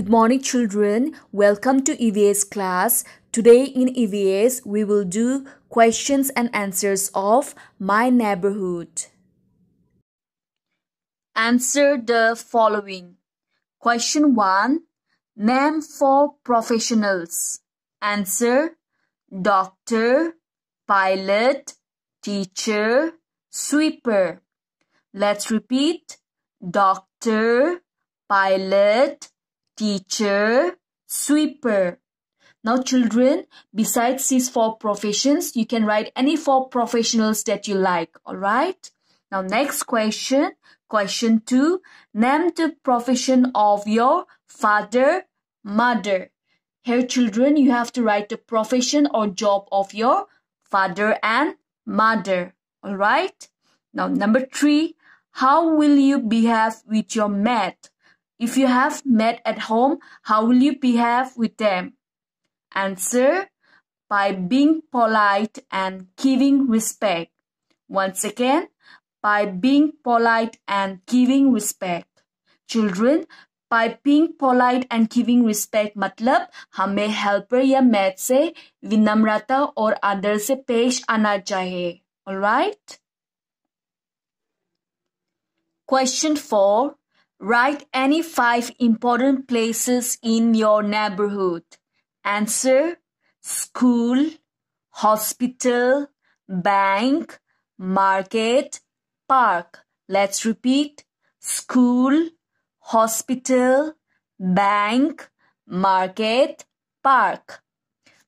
Good morning, children. Welcome to EVS class. Today in EVS, we will do questions and answers of my neighborhood. Answer the following. Question 1. Name four professionals. Answer Doctor, Pilot, Teacher, Sweeper. Let's repeat. Doctor, Pilot, teacher, sweeper. Now children, besides these four professions, you can write any four professionals that you like, alright? Now next question, question 2. Name the profession of your father, mother. Here children, you have to write the profession or job of your father and mother, alright? Now number 3. How will you behave with your mate? If you have met at home, how will you behave with them? Answer by being polite and giving respect. Once again, by being polite and giving respect. Children, by being polite and giving respect मतलब हमें helper या math से विनम्रता और आदर से पेश आना चाहिए alright question 4 Write any five important places in your neighborhood. Answer school, hospital, bank, market, park. Let's repeat school, hospital, bank, market, park.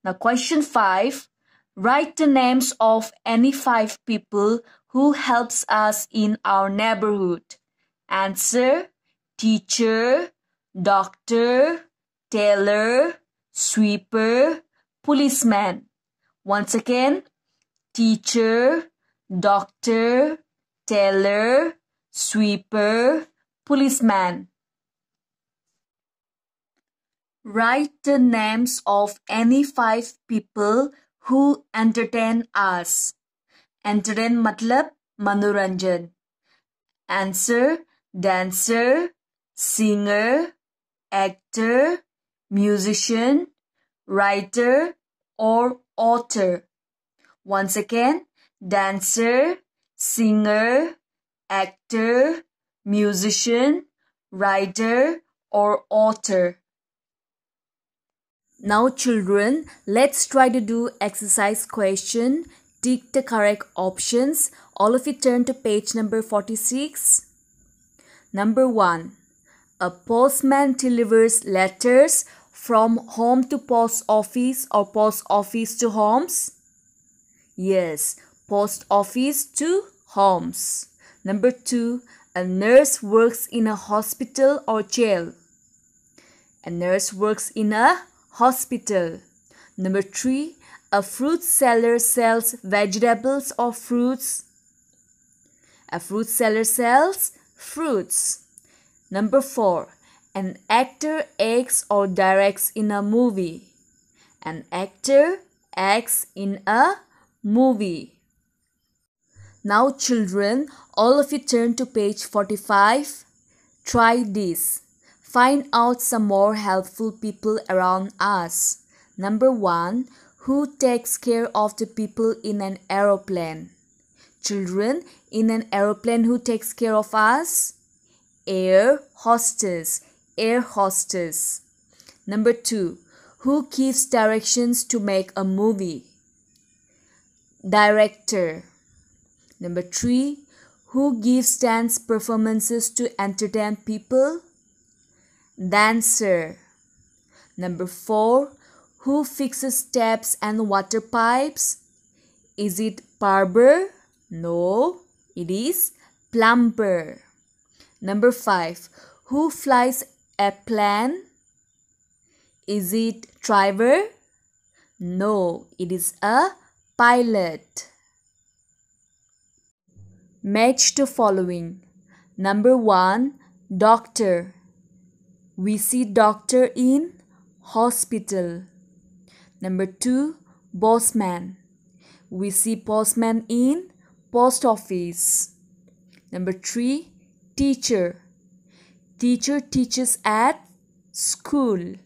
Now, question five write the names of any five people who helps us in our neighborhood. Answer teacher, doctor, tailor, sweeper, policeman. Once again, teacher, doctor, tailor, sweeper, policeman. Write the names of any five people who entertain us. Entertain matlab manoranjan. Answer dancer, singer, actor, musician, writer, or author. Once again, dancer, singer, actor, musician, writer, or author. Now children, let's try to do exercise question. Tick the correct options. All of you turn to page number 46. Number 1. A postman delivers letters from home to post office or post office to homes? Yes, post office to homes. Number 2. A nurse works in a hospital or jail. A nurse works in a hospital. Number 3. A fruit seller sells vegetables or fruits. A fruit seller sells fruits. Number 4. An actor acts or directs in a movie. An actor acts in a movie. Now children, all of you turn to page 45. Try this. Find out some more helpful people around us. Number 1. Who takes care of the people in an aeroplane? Children, in an aeroplane who takes care of us? Air hostess air hostess. Number two, who gives directions to make a movie? Director. Number three, who gives dance performances to entertain people? Dancer. Number four, who fixes taps and water pipes? Is it barber? No, it is plumber. Number five, who flies a plane? Is it driver? No, it is a pilot. Match the following. Number 1. Doctor. We see doctor in hospital. Number 2. Postman. We see postman in post office. Number 3. Teacher. Teacher teaches at School.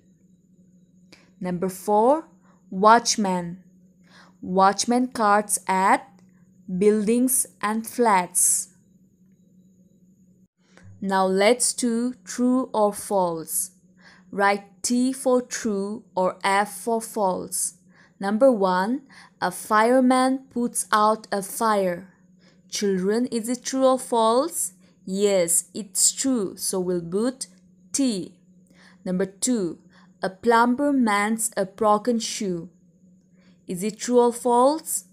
Number 4. Watchman. Watchman guards at buildings and flats. Now let's do true or false. Write T for true or F for false. Number 1. A fireman puts out a fire. Children, is it true or false? Yes, it's true. So we'll put T. Number 2. A plumber mends a broken shoe. Is it true or false?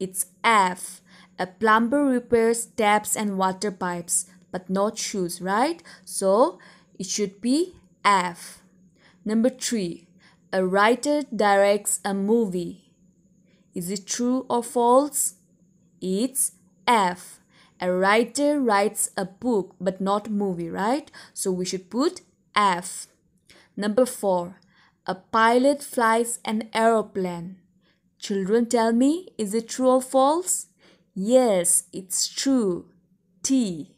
It's F. A plumber repairs taps and water pipes but not shoes, right? So it should be F. Number 3. A writer directs a movie. Is it true or false? It's F. A writer writes a book but not movie, right? So we should put F. Number 4. A pilot flies an aeroplane. Children tell me, is it true or false? Yes, it's true. T.